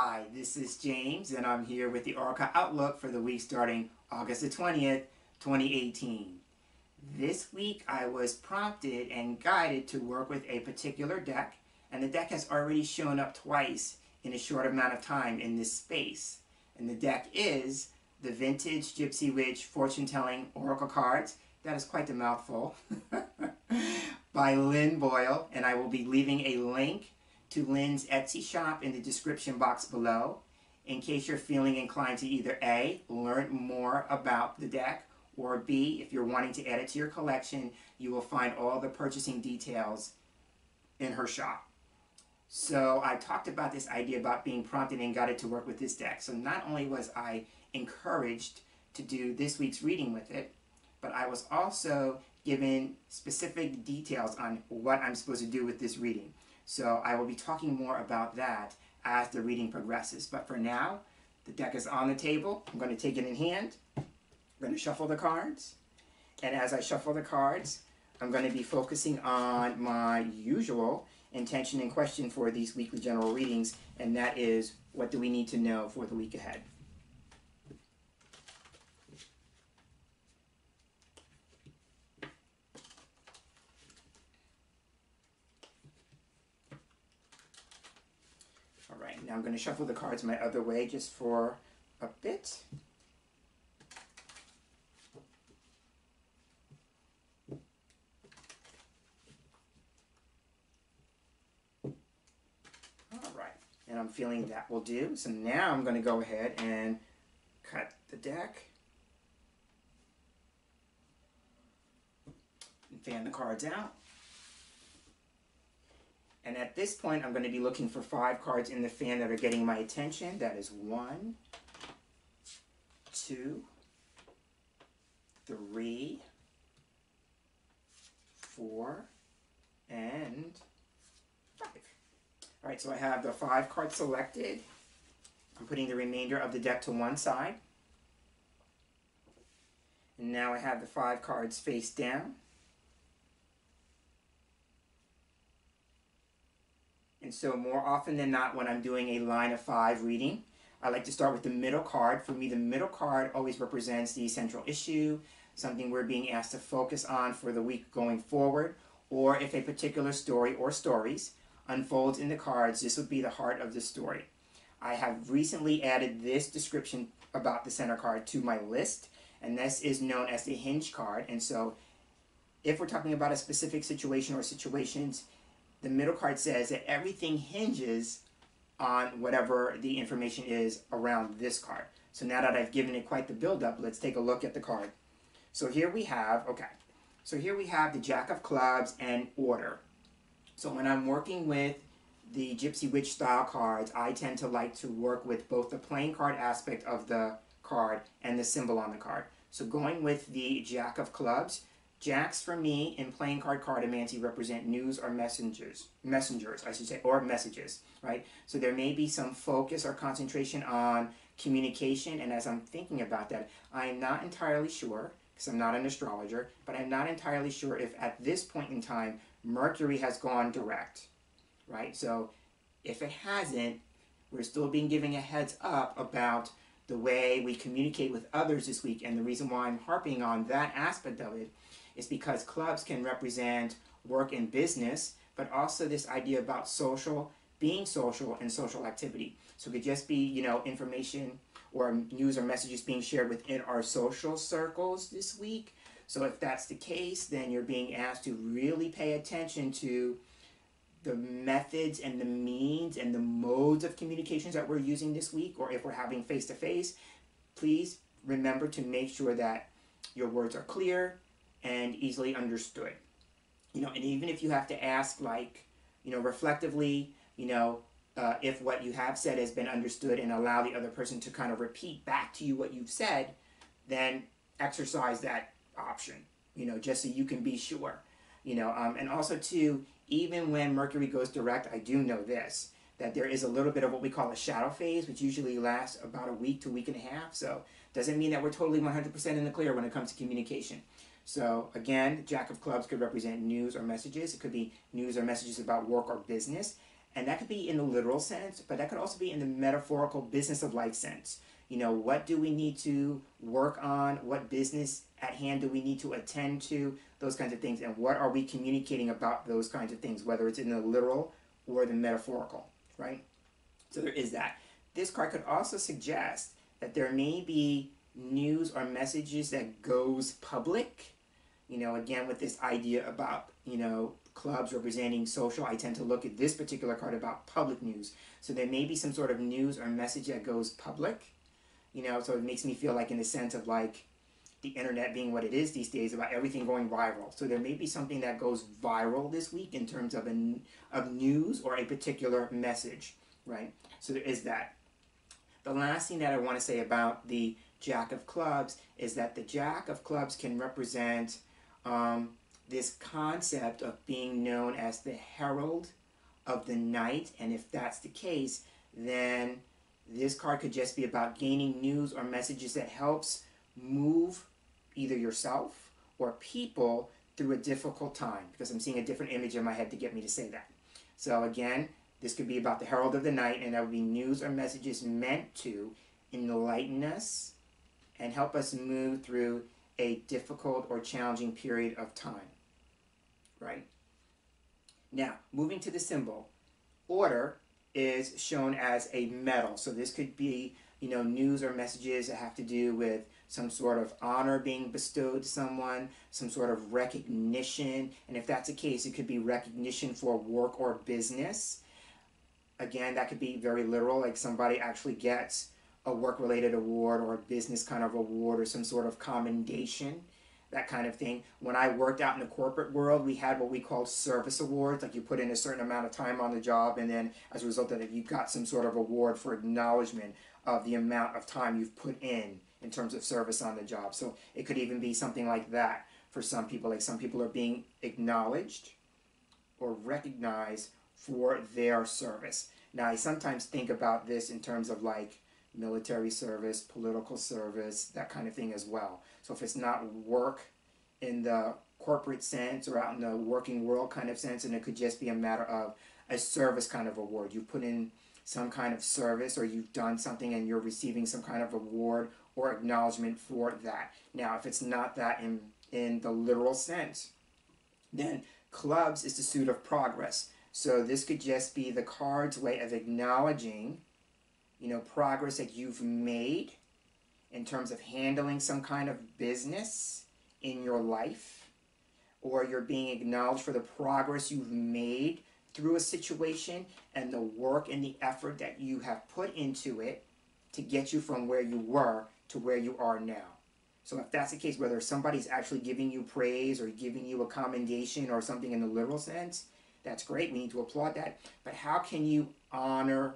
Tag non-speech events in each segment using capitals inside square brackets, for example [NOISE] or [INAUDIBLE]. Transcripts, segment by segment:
Hi, this is James, and I'm here with the Oracle Outlook for the week starting August the 20th, 2018. This week I was prompted and guided to work with a particular deck, and the deck has already shown up twice in a short amount of time in this space. And the deck is the Vintage Gypsy Witch Fortune Telling Oracle Cards. That is quite a mouthful. [LAUGHS] by Lynn Boyle, and I will be leaving a link to Lynn's Etsy shop in the description box below in case you're feeling inclined to either A, learn more about the deck, or B, if you're wanting to add it to your collection, you will find all the purchasing details in her shop. So I talked about this idea about being prompted and guided to work with this deck. So not only was I encouraged to do this week's reading with it, but I was also given specific details on what I'm supposed to do with this reading. So I will be talking more about that as the reading progresses. But for now, the deck is on the table. I'm going to take it in hand. I'm going to shuffle the cards. And as I shuffle the cards, I'm going to be focusing on my usual intention and question for these weekly general readings, and that is, what do we need to know for the week ahead? Now I'm going to shuffle the cards my other way just for a bit. All right, and I'm feeling that will do. So now I'm going to go ahead and cut the deck. And fan the cards out. And at this point, I'm going to be looking for five cards in the fan that are getting my attention. That is one, two, three, four, and five. All right, so I have the five cards selected. I'm putting the remainder of the deck to one side. And now I have the five cards face down. And so more often than not, when I'm doing a line of five reading, I like to start with the middle card. For me, the middle card always represents the central issue, something we're being asked to focus on for the week going forward, or if a particular story or stories unfolds in the cards, this would be the heart of the story. I have recently added this description about the center card to my list, and this is known as the hinge card. And so if we're talking about a specific situation or situations, the middle card says that everything hinges on whatever the information is around this card. So now that I've given it quite the build-up, let's take a look at the card. So here we have, okay, so here we have the Jack of Clubs and Order. So when I'm working with the Gypsy Witch style cards, I tend to like to work with both the playing card aspect of the card and the symbol on the card. So going with the Jack of Clubs, Jacks for me in playing card cartomancy represent news or messengers, messengers I should say, or messages, right? So there may be some focus or concentration on communication, and as I'm thinking about that, I'm not entirely sure, because I'm not an astrologer, but I'm not entirely sure if at this point in time, Mercury has gone direct, right? So if it hasn't, we're still being given a heads up about the way we communicate with others this week, and the reason why I'm harping on that aspect of it is because clubs can represent work and business, but also this idea about social, being social and social activity. So it could just be, you know, information or news or messages being shared within our social circles this week. So if that's the case, then you're being asked to really pay attention to the methods and the means and the modes of communications that we're using this week, or if we're having face-to-face, -face, please remember to make sure that your words are clear, and easily understood. You know, and even if you have to ask like, you know, reflectively, you know, uh, if what you have said has been understood and allow the other person to kind of repeat back to you what you've said, then exercise that option, you know, just so you can be sure. You know, um, and also too, even when Mercury goes direct, I do know this, that there is a little bit of what we call a shadow phase, which usually lasts about a week to a week and a half. So doesn't mean that we're totally 100% in the clear when it comes to communication. So again, Jack of Clubs could represent news or messages. It could be news or messages about work or business. And that could be in the literal sense, but that could also be in the metaphorical business of life sense. You know, what do we need to work on? What business at hand do we need to attend to? Those kinds of things. And what are we communicating about those kinds of things, whether it's in the literal or the metaphorical, right? So there is that. This card could also suggest that there may be news or messages that goes public. You know, again, with this idea about, you know, clubs representing social, I tend to look at this particular card about public news. So there may be some sort of news or message that goes public. You know, so it makes me feel like in the sense of like the internet being what it is these days about everything going viral. So there may be something that goes viral this week in terms of a, of news or a particular message, right? So there is that. The last thing that I want to say about the Jack of Clubs is that the Jack of Clubs can represent um, this concept of being known as the herald of the night. And if that's the case, then this card could just be about gaining news or messages that helps move either yourself or people through a difficult time because I'm seeing a different image in my head to get me to say that. So again, this could be about the herald of the night and that would be news or messages meant to enlighten us and help us move through a difficult or challenging period of time. Right? Now, moving to the symbol, order is shown as a medal. So this could be, you know, news or messages that have to do with some sort of honor being bestowed to someone, some sort of recognition. And if that's the case, it could be recognition for work or business. Again, that could be very literal, like somebody actually gets a work related award or a business kind of award or some sort of commendation, that kind of thing. When I worked out in the corporate world, we had what we called service awards, like you put in a certain amount of time on the job, and then as a result of it, you got some sort of award for acknowledgement of the amount of time you've put in in terms of service on the job. So it could even be something like that for some people. Like some people are being acknowledged or recognized for their service. Now, I sometimes think about this in terms of like military service, political service, that kind of thing as well. So if it's not work in the corporate sense or out in the working world kind of sense, and it could just be a matter of a service kind of award. You put in some kind of service or you've done something and you're receiving some kind of award or acknowledgement for that. Now, if it's not that in, in the literal sense, then clubs is the suit of progress. So this could just be the card's way of acknowledging, you know, progress that you've made in terms of handling some kind of business in your life, or you're being acknowledged for the progress you've made through a situation and the work and the effort that you have put into it to get you from where you were to where you are now. So if that's the case, whether somebody's actually giving you praise or giving you a commendation or something in the literal sense, that's great. We need to applaud that. But how can you honor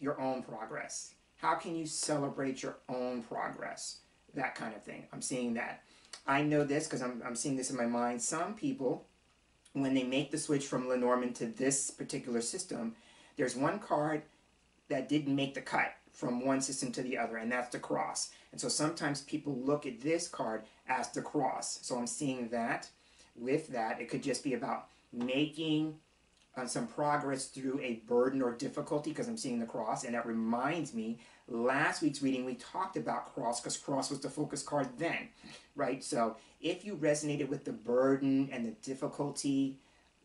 your own progress? How can you celebrate your own progress? That kind of thing. I'm seeing that. I know this because I'm, I'm seeing this in my mind. Some people, when they make the switch from Lenormand to this particular system, there's one card that didn't make the cut from one system to the other, and that's the cross. And so sometimes people look at this card as the cross. So I'm seeing that. With that, it could just be about making uh, some progress through a burden or difficulty because I'm seeing the cross. And that reminds me, last week's reading we talked about cross because cross was the focus card then, right? So if you resonated with the burden and the difficulty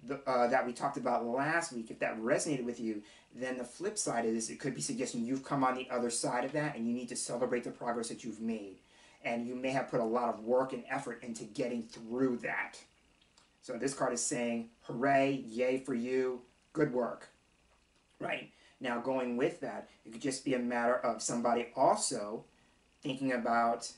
the, uh, that we talked about last week, if that resonated with you, then the flip side is it could be suggesting you've come on the other side of that and you need to celebrate the progress that you've made. And you may have put a lot of work and effort into getting through that. So this card is saying, hooray, yay for you, good work. Right? Now, going with that, it could just be a matter of somebody also thinking about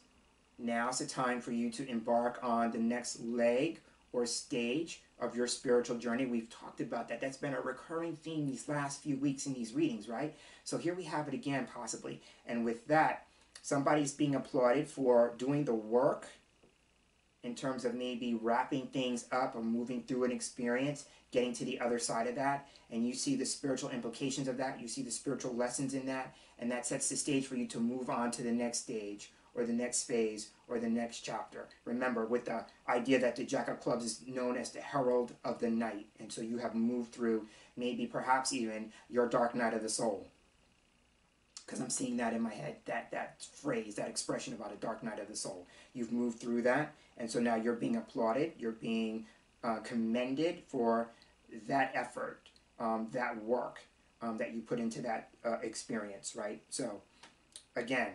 now's the time for you to embark on the next leg or stage of your spiritual journey. We've talked about that. That's been a recurring theme these last few weeks in these readings, right? So here we have it again, possibly. And with that, somebody's being applauded for doing the work in terms of maybe wrapping things up or moving through an experience, getting to the other side of that. And you see the spiritual implications of that. You see the spiritual lessons in that. And that sets the stage for you to move on to the next stage or the next phase or the next chapter. Remember, with the idea that the Jack of Clubs is known as the herald of the night, and so you have moved through maybe perhaps even your dark night of the soul. Because I'm seeing that in my head, that, that phrase, that expression about a dark night of the soul. You've moved through that, and so now you're being applauded, you're being uh, commended for that effort, um, that work um, that you put into that uh, experience, right? So, again,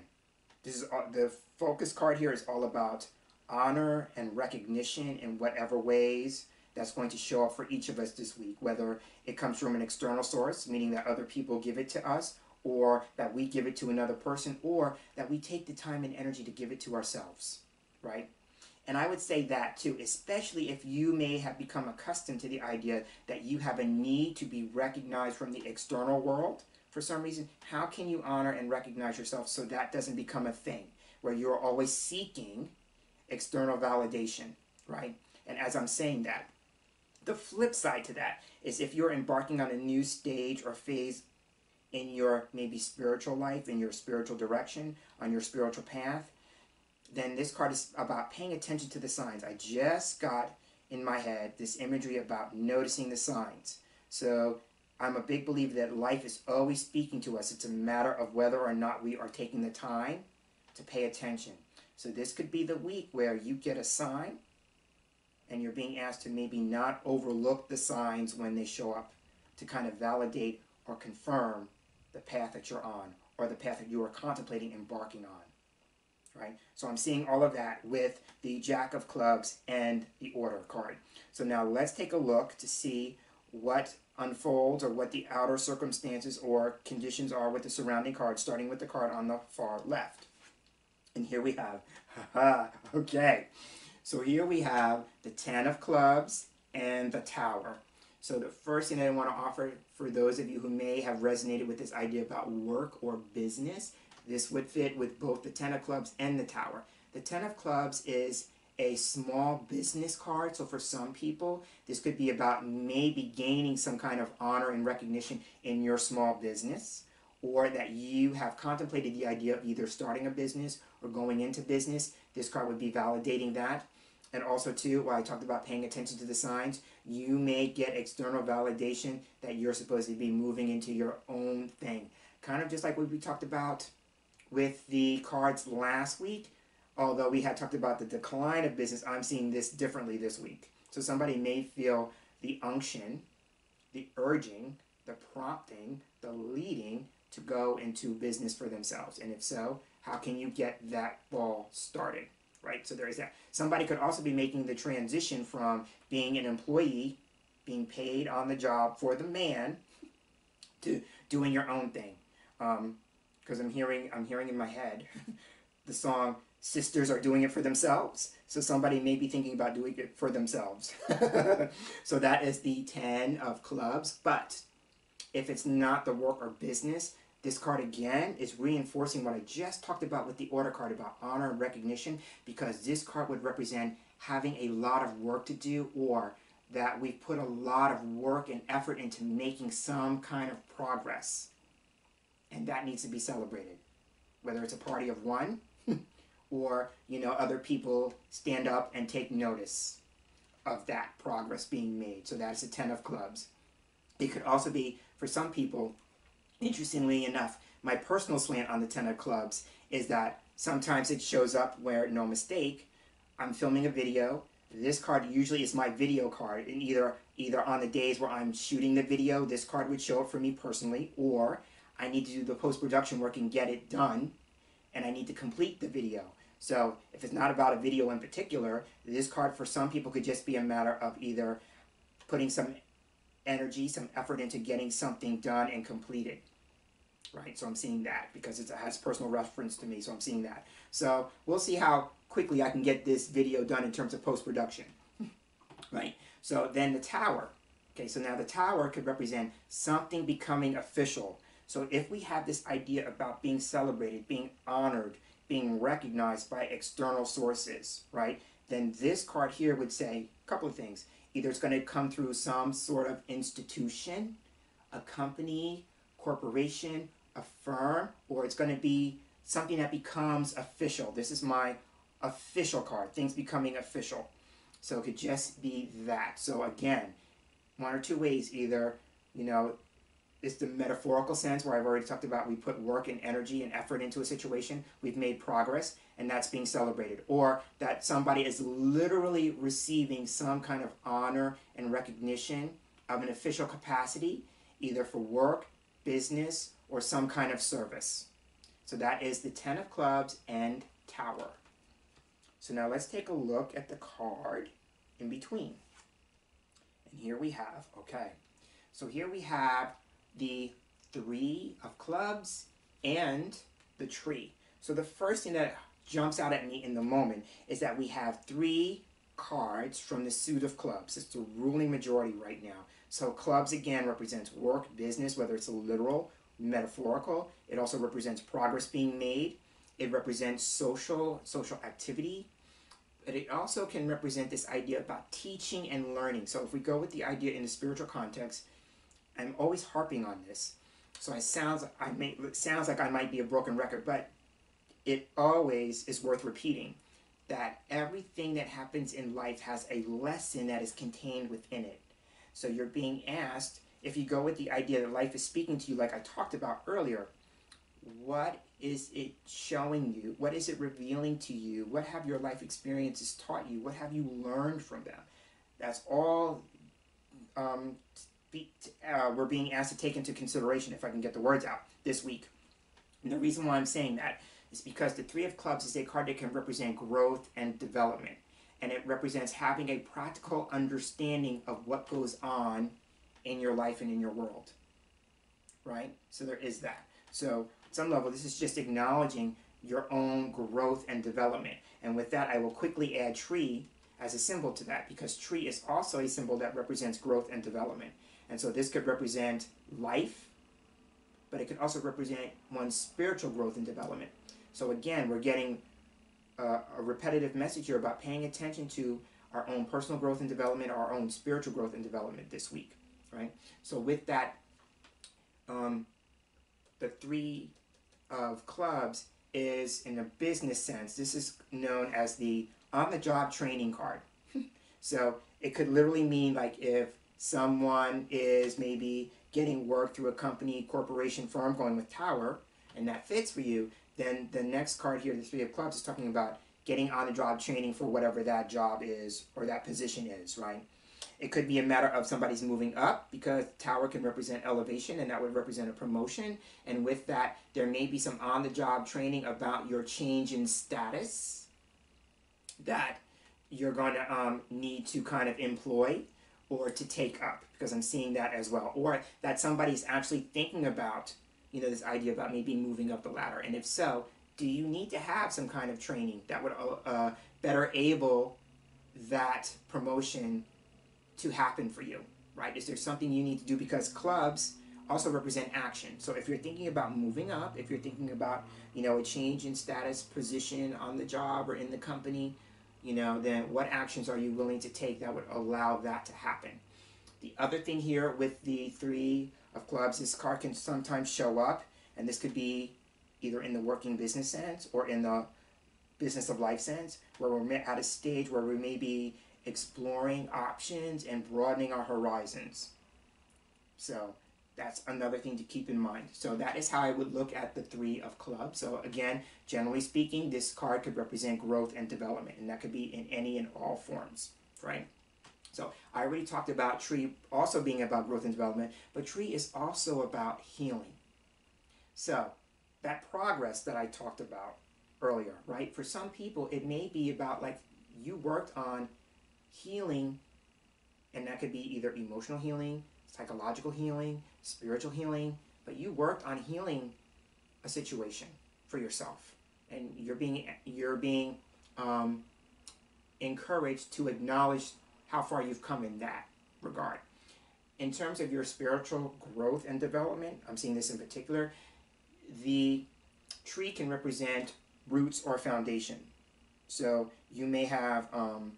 this is all, the focus card here is all about honor and recognition in whatever ways that's going to show up for each of us this week, whether it comes from an external source, meaning that other people give it to us, or that we give it to another person, or that we take the time and energy to give it to ourselves, right? And I would say that too, especially if you may have become accustomed to the idea that you have a need to be recognized from the external world for some reason. How can you honor and recognize yourself so that doesn't become a thing where you're always seeking external validation, right? And as I'm saying that, the flip side to that is if you're embarking on a new stage or phase in your maybe spiritual life, in your spiritual direction, on your spiritual path, then this card is about paying attention to the signs. I just got in my head this imagery about noticing the signs. So I'm a big believer that life is always speaking to us. It's a matter of whether or not we are taking the time to pay attention. So this could be the week where you get a sign and you're being asked to maybe not overlook the signs when they show up to kind of validate or confirm the path that you're on or the path that you are contemplating embarking on right? So I'm seeing all of that with the Jack of Clubs and the Order card. So now let's take a look to see what unfolds or what the outer circumstances or conditions are with the surrounding cards, starting with the card on the far left. And here we have, [LAUGHS] okay. So here we have the Ten of Clubs and the Tower. So the first thing I want to offer for those of you who may have resonated with this idea about work or business this would fit with both the Ten of Clubs and the Tower. The Ten of Clubs is a small business card, so for some people, this could be about maybe gaining some kind of honor and recognition in your small business, or that you have contemplated the idea of either starting a business or going into business. This card would be validating that. And also, too, while I talked about paying attention to the signs, you may get external validation that you're supposed to be moving into your own thing. Kind of just like what we talked about with the cards last week. Although we had talked about the decline of business, I'm seeing this differently this week. So somebody may feel the unction, the urging, the prompting, the leading to go into business for themselves. And if so, how can you get that ball started? Right? So there is that. Somebody could also be making the transition from being an employee, being paid on the job for the man, to doing your own thing. Um, because I'm hearing I'm hearing in my head [LAUGHS] the song sisters are doing it for themselves. So somebody may be thinking about doing it for themselves. [LAUGHS] so that is the 10 of clubs, but if it's not the work or business, this card again is reinforcing what I just talked about with the order card about honor and recognition because this card would represent having a lot of work to do or that we've put a lot of work and effort into making some kind of progress and that needs to be celebrated. Whether it's a party of one, [LAUGHS] or you know other people stand up and take notice of that progress being made. So that's a ten of clubs. It could also be for some people. Interestingly enough, my personal slant on the ten of clubs is that sometimes it shows up where no mistake. I'm filming a video. This card usually is my video card, and either either on the days where I'm shooting the video, this card would show up for me personally, or I need to do the post-production work and get it done, and I need to complete the video. So if it's not about a video in particular, this card for some people could just be a matter of either putting some energy, some effort into getting something done and completed. Right, so I'm seeing that because it has personal reference to me, so I'm seeing that. So we'll see how quickly I can get this video done in terms of post-production. [LAUGHS] right, so then the tower. Okay, so now the tower could represent something becoming official, so if we have this idea about being celebrated, being honored, being recognized by external sources, right? Then this card here would say a couple of things. Either it's going to come through some sort of institution, a company, corporation, a firm, or it's going to be something that becomes official. This is my official card, things becoming official. So it could just be that. So again, one or two ways either, you know, it's the metaphorical sense where I've already talked about we put work and energy and effort into a situation, we've made progress, and that's being celebrated. Or that somebody is literally receiving some kind of honor and recognition of an official capacity, either for work, business, or some kind of service. So that is the Ten of Clubs and Tower. So now let's take a look at the card in between. And here we have, okay, so here we have the three of clubs and the tree. So the first thing that jumps out at me in the moment is that we have three cards from the suit of clubs. It's the ruling majority right now. So clubs again represents work, business, whether it's literal, metaphorical. It also represents progress being made. It represents social social activity. But it also can represent this idea about teaching and learning. So if we go with the idea in the spiritual context, I'm always harping on this. So I sounds I may it sounds like I might be a broken record, but it always is worth repeating that everything that happens in life has a lesson that is contained within it. So you're being asked if you go with the idea that life is speaking to you like I talked about earlier, what is it showing you? What is it revealing to you? What have your life experiences taught you? What have you learned from them? That's all um, be, uh, we're being asked to take into consideration, if I can get the words out, this week. And the reason why I'm saying that is because the Three of Clubs is a card that can represent growth and development. And it represents having a practical understanding of what goes on in your life and in your world. Right? So there is that. So, at some level, this is just acknowledging your own growth and development. And with that, I will quickly add tree as a symbol to that because tree is also a symbol that represents growth and development. And so this could represent life, but it could also represent one's spiritual growth and development. So again, we're getting a, a repetitive message here about paying attention to our own personal growth and development, our own spiritual growth and development this week, right? So with that, um, the three of clubs is in a business sense. This is known as the on-the-job training card. [LAUGHS] so it could literally mean like if someone is maybe getting work through a company, corporation, firm going with Tower, and that fits for you, then the next card here, the Three of Clubs, is talking about getting on the job training for whatever that job is or that position is, right? It could be a matter of somebody's moving up because Tower can represent elevation and that would represent a promotion. And with that, there may be some on the job training about your change in status that you're going to um, need to kind of employ or to take up because I'm seeing that as well. Or that somebody's actually thinking about, you know, this idea about maybe moving up the ladder. And if so, do you need to have some kind of training that would uh, uh, better able that promotion to happen for you, right? Is there something you need to do? Because clubs also represent action. So if you're thinking about moving up, if you're thinking about, you know, a change in status, position on the job or in the company, you know, then what actions are you willing to take that would allow that to happen? The other thing here with the three of clubs, this card can sometimes show up, and this could be either in the working business sense or in the business of life sense, where we're at a stage where we may be exploring options and broadening our horizons. So that's another thing to keep in mind. So that is how I would look at the three of clubs. So again, generally speaking, this card could represent growth and development, and that could be in any and all forms, right? So I already talked about tree also being about growth and development, but tree is also about healing. So that progress that I talked about earlier, right? For some people, it may be about like you worked on healing, and that could be either emotional healing, psychological healing, spiritual healing, but you worked on healing a situation for yourself, and you're being you're being um, encouraged to acknowledge how far you've come in that regard. In terms of your spiritual growth and development, I'm seeing this in particular. The tree can represent roots or foundation. So you may have um,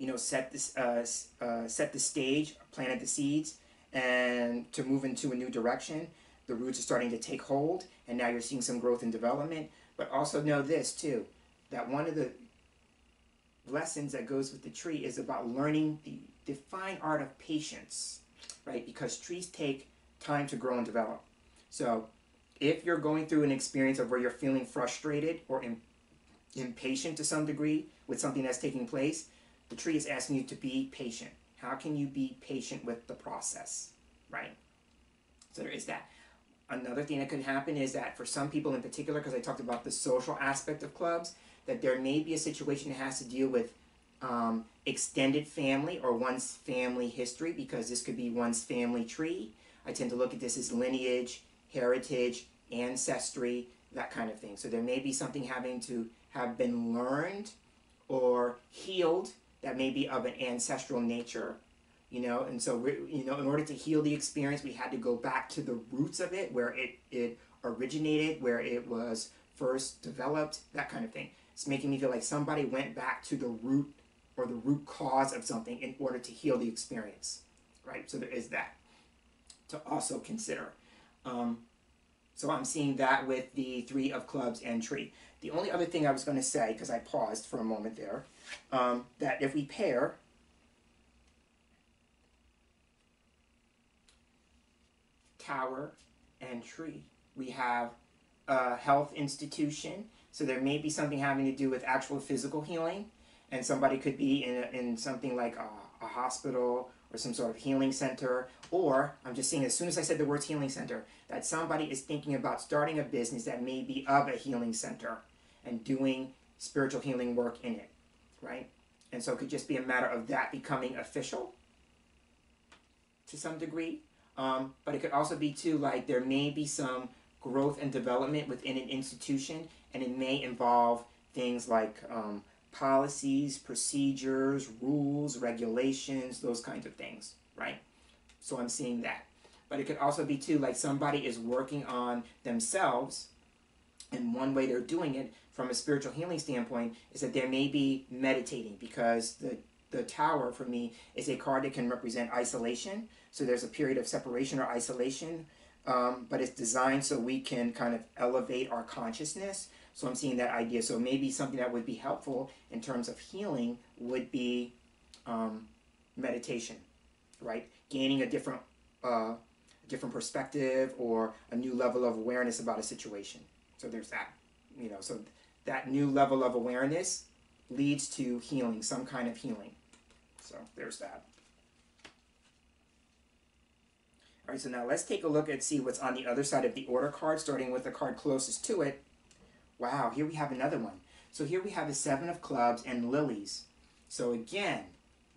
you know, set this, uh, uh, set the stage, planted the seeds, and to move into a new direction. the roots are starting to take hold, and now you're seeing some growth and development. But also know this too, that one of the lessons that goes with the tree is about learning the, the fine art of patience, right? Because trees take time to grow and develop. So if you're going through an experience of where you're feeling frustrated or impatient to some degree with something that's taking place, the tree is asking you to be patient. How can you be patient with the process, right? So there is that. Another thing that could happen is that for some people in particular, because I talked about the social aspect of clubs, that there may be a situation that has to deal with um, extended family or one's family history, because this could be one's family tree. I tend to look at this as lineage, heritage, ancestry, that kind of thing. So there may be something having to have been learned or healed that may be of an ancestral nature you know? And so we you know in order to heal the experience we had to go back to the roots of it where it it originated where it was first developed that kind of thing. It's making me feel like somebody went back to the root or the root cause of something in order to heal the experience right? So there is that to also consider. Um, so i'm seeing that with the three of clubs and tree the only other thing i was going to say because i paused for a moment there um, that if we pair tower and tree, we have a health institution. So there may be something having to do with actual physical healing, and somebody could be in, a, in something like a, a hospital or some sort of healing center, or I'm just seeing as soon as I said the words healing center, that somebody is thinking about starting a business that may be of a healing center and doing spiritual healing work in it right? And so it could just be a matter of that becoming official to some degree. Um, but it could also be too like there may be some growth and development within an institution, and it may involve things like um, policies, procedures, rules, regulations, those kinds of things, right? So I'm seeing that. But it could also be too like somebody is working on themselves, and one way they're doing it from a spiritual healing standpoint is that there may be meditating because the the tower for me is a card that can represent isolation. So there's a period of separation or isolation, um, but it's designed so we can kind of elevate our consciousness. So I'm seeing that idea. So maybe something that would be helpful in terms of healing would be um, meditation, right? Gaining a different uh, different perspective or a new level of awareness about a situation. So there's that, you know. So that new level of awareness leads to healing, some kind of healing. So there's that. All right, so now let's take a look and see what's on the other side of the order card, starting with the card closest to it. Wow, here we have another one. So here we have the Seven of Clubs and Lilies. So again,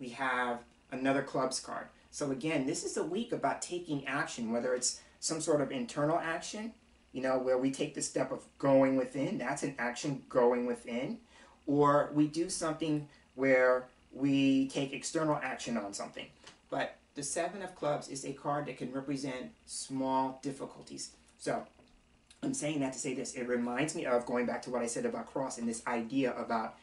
we have another clubs card. So again, this is a week about taking action, whether it's some sort of internal action you know, where we take the step of going within, that's an action going within, or we do something where we take external action on something. But the Seven of Clubs is a card that can represent small difficulties. So I'm saying that to say this. It reminds me of going back to what I said about cross and this idea about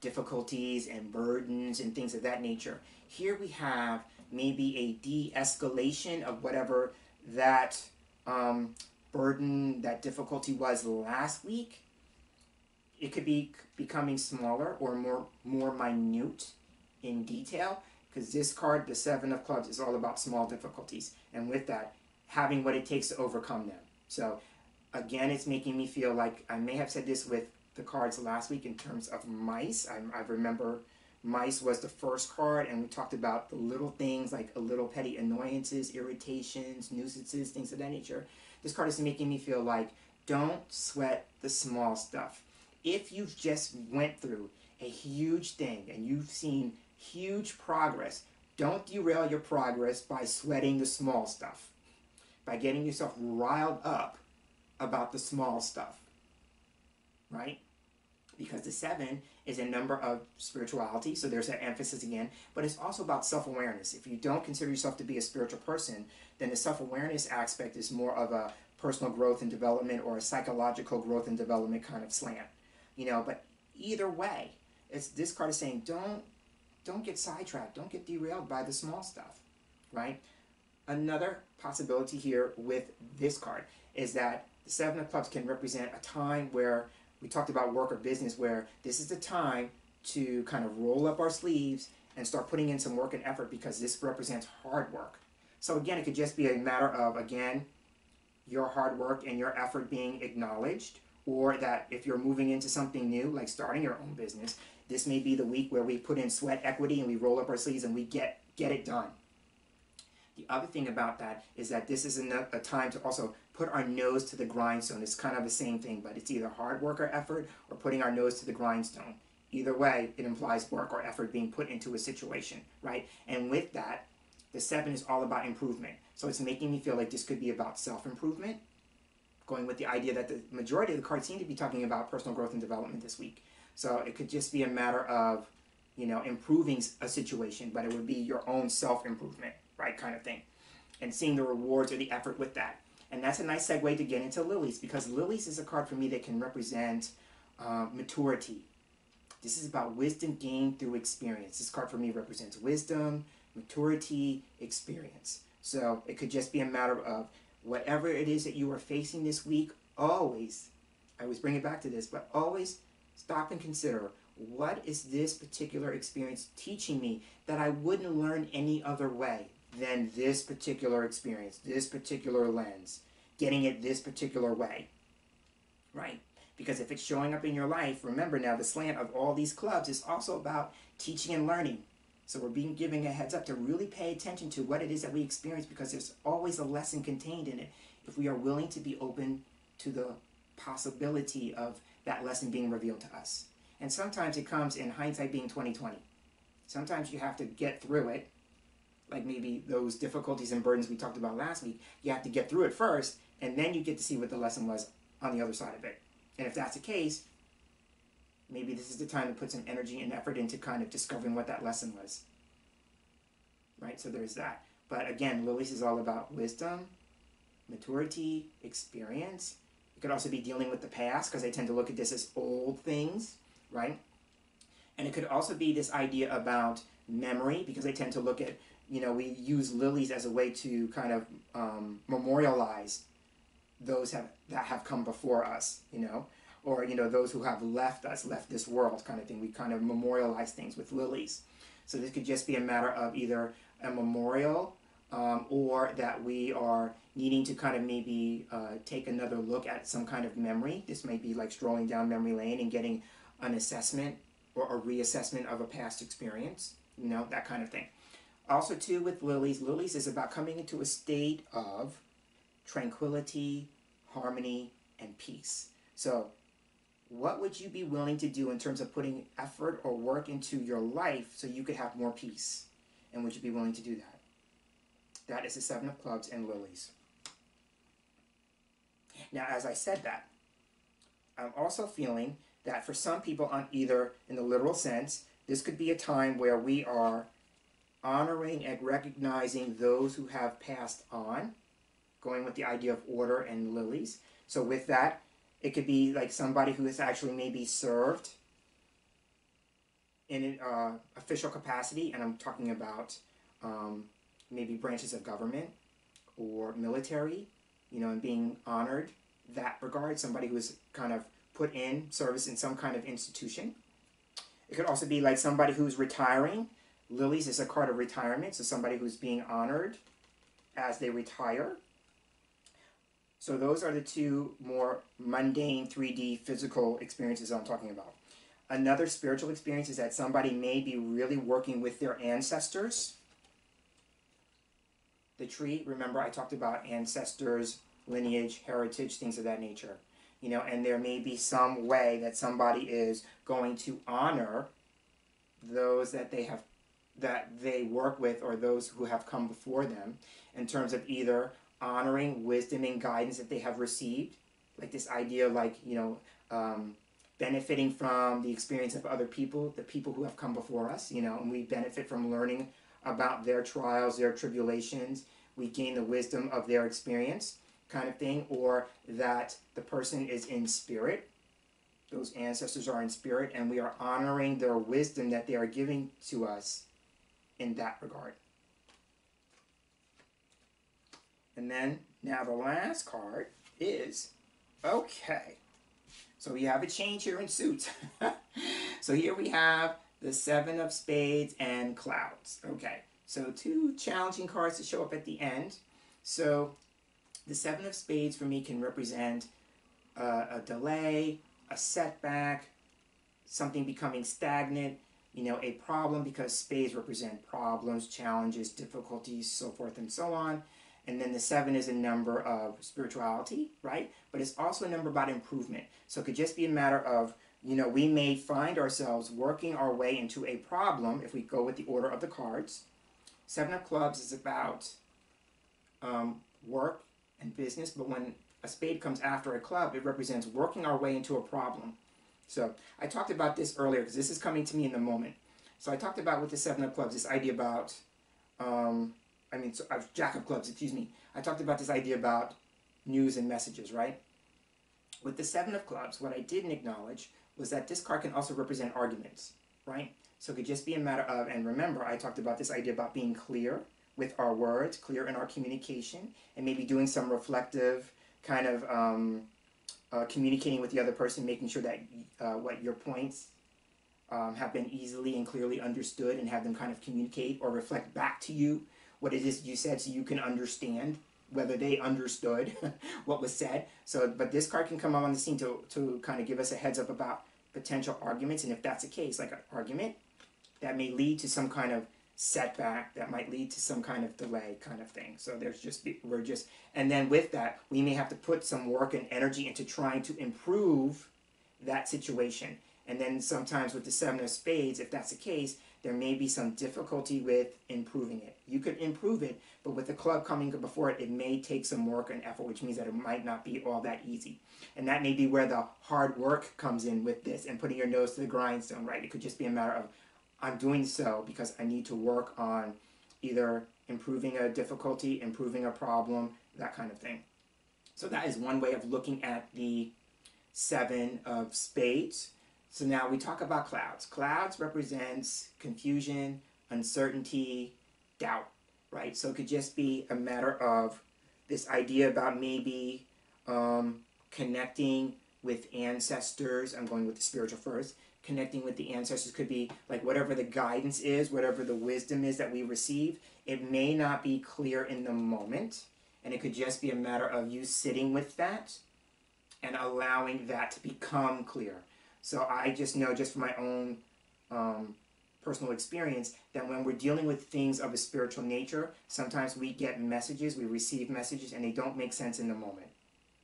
difficulties and burdens and things of that nature. Here we have maybe a de escalation of whatever that um, burden that difficulty was last week, it could be becoming smaller or more more minute in detail because this card, the Seven of Clubs, is all about small difficulties, and with that, having what it takes to overcome them. So, again, it's making me feel like I may have said this with the cards last week in terms of mice. I, I remember mice was the first card, and we talked about the little things like a little petty annoyances, irritations, nuisances, things of that nature. This card is making me feel like don't sweat the small stuff. If you've just went through a huge thing and you've seen huge progress, don't derail your progress by sweating the small stuff, by getting yourself riled up about the small stuff, right? Because the seven is a number of spirituality, so there's that emphasis again, but it's also about self awareness. If you don't consider yourself to be a spiritual person, then the self awareness aspect is more of a personal growth and development or a psychological growth and development kind of slant. You know, but either way, it's this card is saying don't don't get sidetracked, don't get derailed by the small stuff, right? Another possibility here with this card is that the Seven of Clubs can represent a time where we talked about work or business, where this is the time to kind of roll up our sleeves and start putting in some work and effort because this represents hard work. So again, it could just be a matter of, again, your hard work and your effort being acknowledged, or that if you're moving into something new, like starting your own business, this may be the week where we put in sweat equity and we roll up our sleeves and we get get it done. The other thing about that is that this is a time to also put our nose to the grindstone. It's kind of the same thing, but it's either hard work or effort or putting our nose to the grindstone. Either way, it implies work or effort being put into a situation, right? And with that, the seven is all about improvement. So it's making me feel like this could be about self improvement, going with the idea that the majority of the cards seem to be talking about personal growth and development this week. So it could just be a matter of, you know, improving a situation, but it would be your own self improvement, right? Kind of thing. And seeing the rewards or the effort with that. And that's a nice segue to get into lilies because lilies is a card for me that can represent uh, maturity. This is about wisdom gained through experience. This card for me represents wisdom, maturity, experience. So it could just be a matter of whatever it is that you are facing this week, always, I always bring it back to this, but always stop and consider what is this particular experience teaching me that I wouldn't learn any other way than this particular experience, this particular lens, getting it this particular way, right? Because if it's showing up in your life, remember now the slant of all these clubs is also about teaching and learning. So we're being giving a heads up to really pay attention to what it is that we experience because there's always a lesson contained in it if we are willing to be open to the possibility of that lesson being revealed to us. And sometimes it comes in hindsight being 2020. Sometimes you have to get through it, like maybe those difficulties and burdens we talked about last week. You have to get through it first, and then you get to see what the lesson was on the other side of it. And if that's the case, maybe this is the time to put some energy and effort into kind of discovering what that lesson was. Right? So there's that. But again, Lilies is all about wisdom, maturity, experience. It could also be dealing with the past because I tend to look at this as old things, right? And it could also be this idea about memory because I tend to look at, you know, we use lilies as a way to kind of um, memorialize those have, that have come before us, you know, or, you know, those who have left us, left this world kind of thing. We kind of memorialize things with lilies. So this could just be a matter of either a memorial um, or that we are needing to kind of maybe uh, take another look at some kind of memory. This might be like strolling down memory lane and getting an assessment or a reassessment of a past experience, you know, that kind of thing. Also, too, with lilies, lilies is about coming into a state of tranquility, harmony, and peace. So, what would you be willing to do in terms of putting effort or work into your life so you could have more peace? And would you be willing to do that? That is the Seven of Clubs and Lilies. Now, as I said that, I'm also feeling that for some people, on either in the literal sense, this could be a time where we are honoring and recognizing those who have passed on, going with the idea of order and lilies. So with that, it could be like somebody who has actually maybe served in an uh, official capacity, and I'm talking about um, maybe branches of government or military, you know, and being honored that regard. Somebody who is kind of put in service in some kind of institution. It could also be like somebody who's retiring. Lilies is a card of retirement, so somebody who's being honored as they retire. So those are the two more mundane 3D physical experiences I'm talking about. Another spiritual experience is that somebody may be really working with their ancestors. The tree, remember I talked about ancestors, lineage, heritage, things of that nature. You know, and there may be some way that somebody is going to honor those that they have that they work with or those who have come before them in terms of either honoring wisdom and guidance that they have received, like this idea, like you know, um, benefiting from the experience of other people, the people who have come before us, you know, and we benefit from learning about their trials, their tribulations. We gain the wisdom of their experience, kind of thing, or that the person is in spirit. Those ancestors are in spirit, and we are honoring their wisdom that they are giving to us in that regard. And then now the last card is okay. So we have a change here in suits. [LAUGHS] so here we have the seven of spades and clouds. Okay, so two challenging cards to show up at the end. So the seven of spades for me can represent uh, a delay, a setback, something becoming stagnant, you know, a problem because spades represent problems, challenges, difficulties, so forth and so on. And then the seven is a number of spirituality, right? But it's also a number about improvement. So it could just be a matter of, you know, we may find ourselves working our way into a problem if we go with the order of the cards. Seven of clubs is about um, work and business, but when a spade comes after a club, it represents working our way into a problem. So I talked about this earlier because this is coming to me in the moment. So I talked about with the seven of clubs this idea about um, I mean, so, uh, Jack of Clubs, excuse me. I talked about this idea about news and messages, right? With the Seven of Clubs, what I didn't acknowledge was that this card can also represent arguments, right? So it could just be a matter of, and remember, I talked about this idea about being clear with our words, clear in our communication, and maybe doing some reflective kind of um, uh, communicating with the other person, making sure that uh, what your points um, have been easily and clearly understood and have them kind of communicate or reflect back to you what it is you said so you can understand whether they understood [LAUGHS] what was said. So, but this card can come on the scene to, to kind of give us a heads up about potential arguments. And if that's the case, like an argument, that may lead to some kind of setback, that might lead to some kind of delay kind of thing. So there's just, we're just, and then with that, we may have to put some work and energy into trying to improve that situation. And then sometimes with the Seven of Spades, if that's the case, there may be some difficulty with improving it. You could improve it, but with the club coming before it, it may take some work and effort, which means that it might not be all that easy. And that may be where the hard work comes in with this and putting your nose to the grindstone, right? It could just be a matter of, I'm doing so because I need to work on either improving a difficulty, improving a problem, that kind of thing. So that is one way of looking at the seven of spades. So now we talk about clouds. Clouds represents confusion, uncertainty, doubt, right? So it could just be a matter of this idea about maybe um, connecting with ancestors. I'm going with the spiritual first. Connecting with the ancestors could be like whatever the guidance is, whatever the wisdom is that we receive. It may not be clear in the moment, and it could just be a matter of you sitting with that and allowing that to become clear. So I just know, just from my own um, personal experience, that when we're dealing with things of a spiritual nature, sometimes we get messages, we receive messages, and they don't make sense in the moment,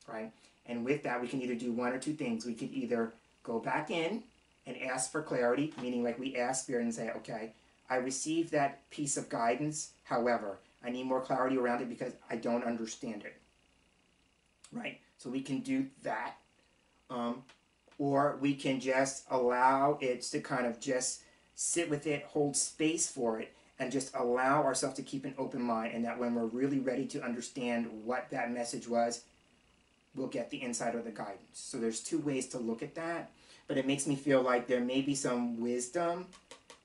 right? And with that, we can either do one or two things. We could either go back in and ask for clarity, meaning like we ask Spirit and say, okay, I received that piece of guidance. However, I need more clarity around it because I don't understand it. Right? So we can do that. Um, or we can just allow it to kind of just sit with it, hold space for it, and just allow ourselves to keep an open mind. And that when we're really ready to understand what that message was, we'll get the insight or the guidance. So there's two ways to look at that. But it makes me feel like there may be some wisdom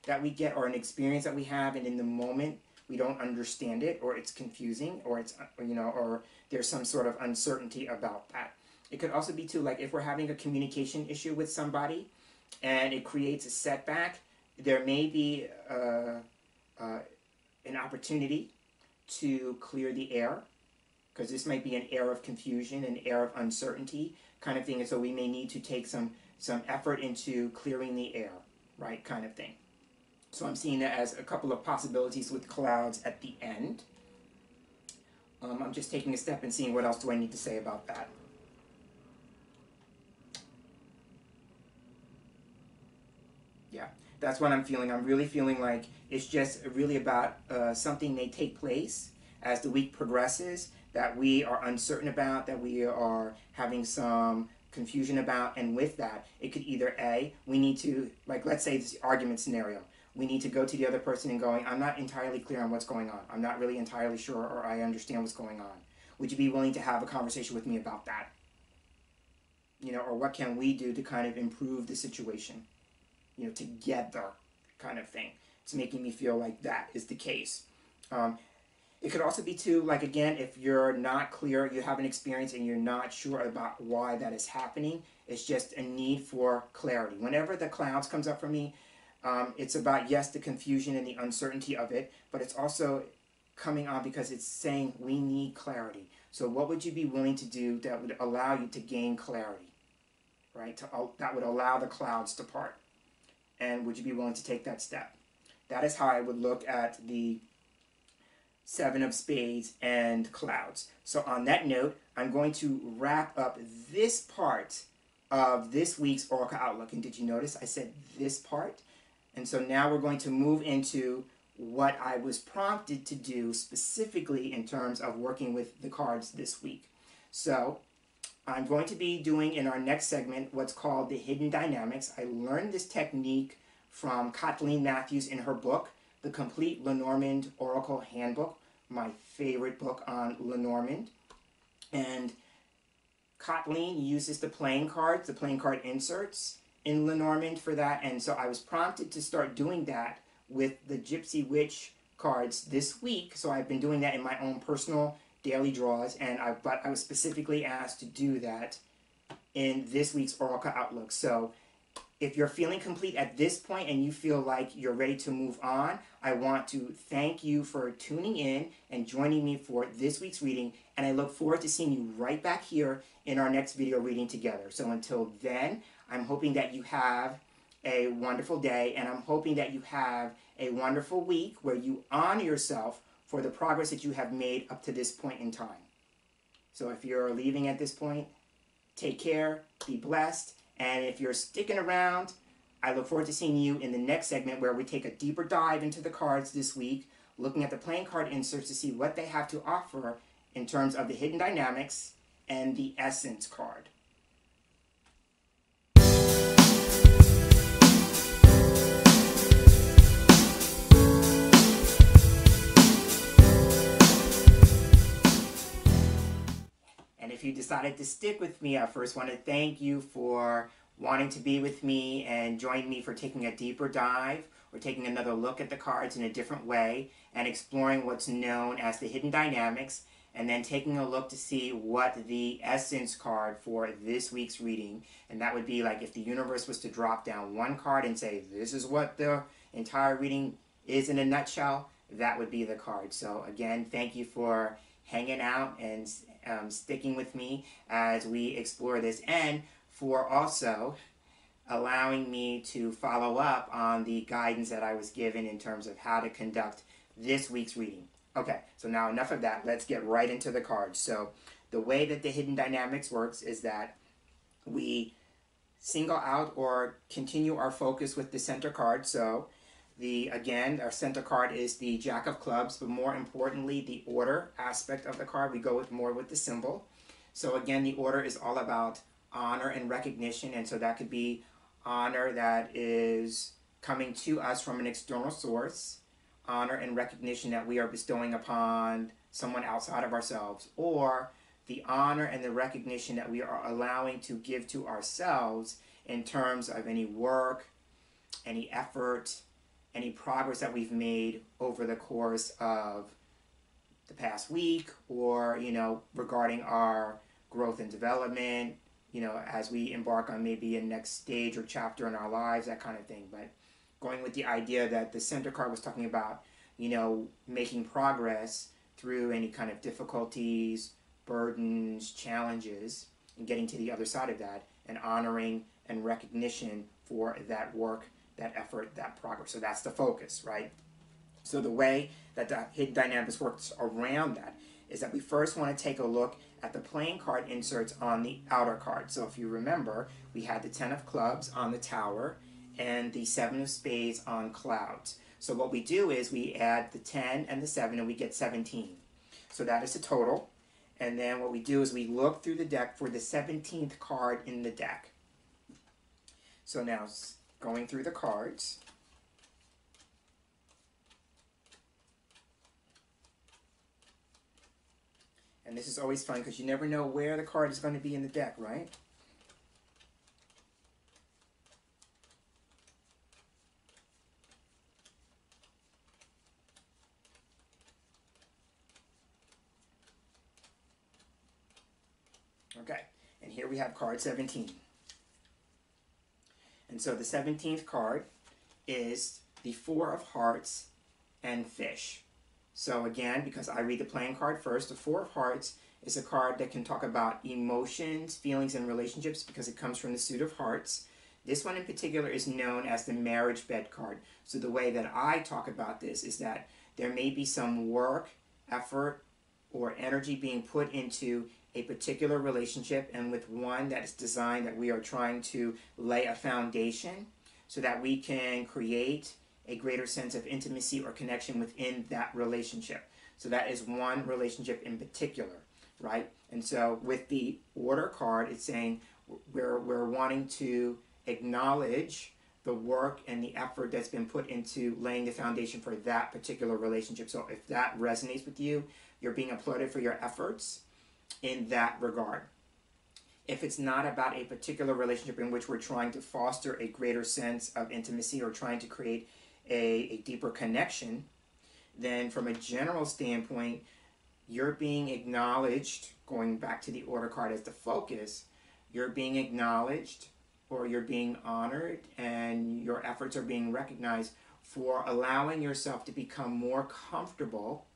that we get or an experience that we have, and in the moment we don't understand it, or it's confusing, or it's you know, or there's some sort of uncertainty about that. It could also be too like if we're having a communication issue with somebody and it creates a setback, there may be uh, uh, an opportunity to clear the air because this might be an air of confusion, an air of uncertainty kind of thing. And so we may need to take some some effort into clearing the air, right, kind of thing. So I'm seeing that as a couple of possibilities with clouds at the end. Um, I'm just taking a step and seeing what else do I need to say about that. Yeah, that's what I'm feeling. I'm really feeling like it's just really about uh, something may take place as the week progresses that we are uncertain about, that we are having some confusion about, and with that, it could either A, we need to, like, let's say this argument scenario, we need to go to the other person and going, I'm not entirely clear on what's going on. I'm not really entirely sure or I understand what's going on. Would you be willing to have a conversation with me about that? You know, or what can we do to kind of improve the situation? you know, together kind of thing. It's making me feel like that is the case. Um, It could also be too, like again, if you're not clear, you have an experience and you're not sure about why that is happening, it's just a need for clarity. Whenever the clouds comes up for me, um, it's about, yes, the confusion and the uncertainty of it, but it's also coming on because it's saying we need clarity. So what would you be willing to do that would allow you to gain clarity? Right? To, that would allow the clouds to part. And would you be willing to take that step? That is how I would look at the seven of spades and clouds. So on that note, I'm going to wrap up this part of this week's Oracle Outlook. And did you notice I said this part? And so now we're going to move into what I was prompted to do specifically in terms of working with the cards this week. So I'm going to be doing in our next segment what's called the hidden dynamics. I learned this technique from Caitlín Matthews in her book, The Complete Lenormand Oracle Handbook, my favorite book on Lenormand. And Caitlín uses the playing cards, the playing card inserts in Lenormand for that. And so I was prompted to start doing that with the Gypsy Witch cards this week. So I've been doing that in my own personal daily draws. And I, but I was specifically asked to do that in this week's Oracle Outlook. So if you're feeling complete at this point and you feel like you're ready to move on, I want to thank you for tuning in and joining me for this week's reading. And I look forward to seeing you right back here in our next video reading together. So until then, I'm hoping that you have a wonderful day and I'm hoping that you have a wonderful week where you honor yourself for the progress that you have made up to this point in time. So if you're leaving at this point, take care, be blessed, and if you're sticking around, I look forward to seeing you in the next segment where we take a deeper dive into the cards this week, looking at the playing card inserts to see what they have to offer in terms of the hidden dynamics and the essence card. And if you decided to stick with me, I first want to thank you for wanting to be with me and join me for taking a deeper dive or taking another look at the cards in a different way and exploring what's known as the hidden dynamics and then taking a look to see what the essence card for this week's reading. And that would be like if the universe was to drop down one card and say this is what the entire reading is in a nutshell that would be the card. So again thank you for hanging out and um, sticking with me as we explore this and for also allowing me to follow up on the guidance that I was given in terms of how to conduct this week's reading. Okay, so now enough of that. Let's get right into the cards. So the way that the hidden dynamics works is that we single out or continue our focus with the center card. So the again, our center card is the Jack of Clubs, but more importantly, the order aspect of the card. We go with more with the symbol. So again, the order is all about honor and recognition, and so that could be honor that is coming to us from an external source, honor and recognition that we are bestowing upon someone outside of ourselves, or the honor and the recognition that we are allowing to give to ourselves in terms of any work, any effort, any progress that we've made over the course of the past week or, you know, regarding our growth and development, you know, as we embark on maybe a next stage or chapter in our lives, that kind of thing. But going with the idea that the center card was talking about, you know, making progress through any kind of difficulties, burdens, challenges, and getting to the other side of that, and honoring and recognition for that work that effort, that progress. So that's the focus, right? So the way that the hidden dynamics works around that is that we first want to take a look at the playing card inserts on the outer card. So if you remember, we had the 10 of clubs on the tower and the 7 of spades on clouds. So what we do is we add the 10 and the 7 and we get 17. So that is the total. And then what we do is we look through the deck for the 17th card in the deck. So now going through the cards. And this is always fun because you never know where the card is going to be in the deck, right? Okay, and here we have card 17. And so the 17th card is the Four of Hearts and Fish. So again, because I read the playing card first, the Four of Hearts is a card that can talk about emotions, feelings, and relationships because it comes from the suit of hearts. This one in particular is known as the marriage bed card. So the way that I talk about this is that there may be some work, effort, or energy being put into a particular relationship and with one that is designed that we are trying to lay a foundation so that we can create a greater sense of intimacy or connection within that relationship. So that is one relationship in particular, right? And so with the order card, it's saying we're, we're wanting to acknowledge the work and the effort that's been put into laying the foundation for that particular relationship. So if that resonates with you, you're being applauded for your efforts in that regard. If it's not about a particular relationship in which we're trying to foster a greater sense of intimacy or trying to create a, a deeper connection, then from a general standpoint, you're being acknowledged, going back to the order card as the focus, you're being acknowledged or you're being honored and your efforts are being recognized for allowing yourself to become more comfortable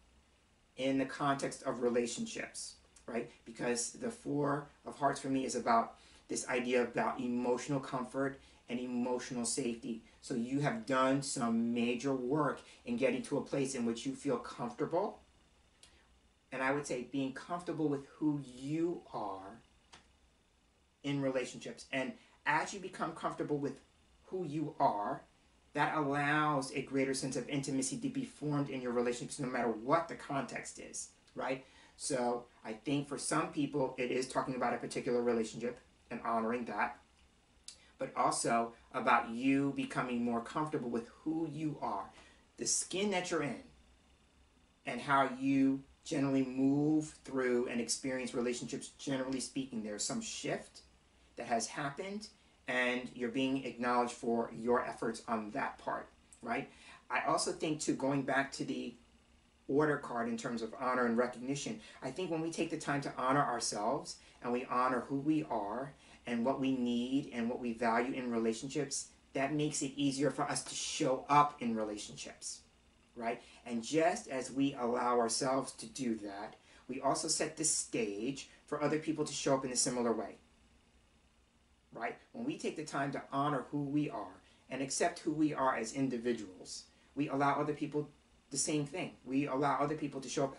in the context of relationships, right? Because the Four of Hearts for me is about this idea about emotional comfort and emotional safety. So you have done some major work in getting to a place in which you feel comfortable. And I would say being comfortable with who you are in relationships. And as you become comfortable with who you are, that allows a greater sense of intimacy to be formed in your relationships no matter what the context is, right? So I think for some people, it is talking about a particular relationship and honoring that, but also about you becoming more comfortable with who you are, the skin that you're in, and how you generally move through and experience relationships, generally speaking. There's some shift that has happened and you're being acknowledged for your efforts on that part, right? I also think too, going back to the order card in terms of honor and recognition, I think when we take the time to honor ourselves and we honor who we are and what we need and what we value in relationships, that makes it easier for us to show up in relationships, right? And just as we allow ourselves to do that, we also set the stage for other people to show up in a similar way right? When we take the time to honor who we are and accept who we are as individuals, we allow other people the same thing. We allow other people to show up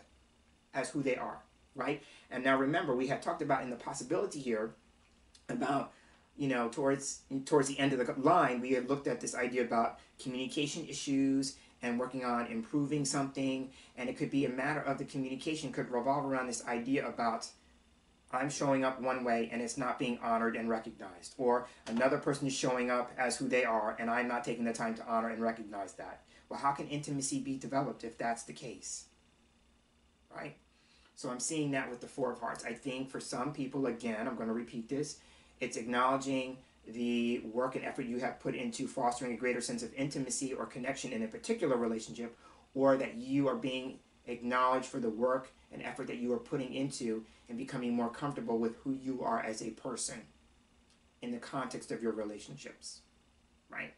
as who they are, right? And now remember, we had talked about in the possibility here about you know towards towards the end of the line we had looked at this idea about communication issues and working on improving something and it could be a matter of the communication could revolve around this idea about I'm showing up one way and it's not being honored and recognized. Or another person is showing up as who they are and I'm not taking the time to honor and recognize that. Well, how can intimacy be developed if that's the case? Right? So I'm seeing that with the Four of Hearts. I think for some people, again, I'm going to repeat this, it's acknowledging the work and effort you have put into fostering a greater sense of intimacy or connection in a particular relationship, or that you are being acknowledged for the work and effort that you are putting into and becoming more comfortable with who you are as a person in the context of your relationships, right?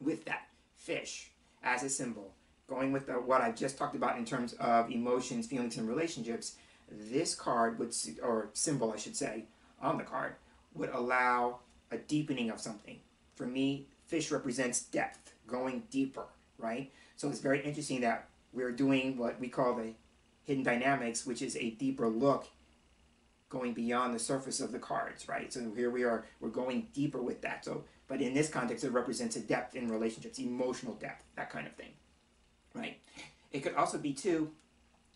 With that, fish as a symbol, going with the, what I just talked about in terms of emotions, feelings, and relationships, this card would, or symbol, I should say, on the card, would allow a deepening of something. For me, fish represents depth, going deeper, right? So it's very interesting that we're doing what we call the hidden dynamics, which is a deeper look going beyond the surface of the cards, right? So here we are, we're going deeper with that. So, but in this context, it represents a depth in relationships, emotional depth, that kind of thing, right? It could also be too,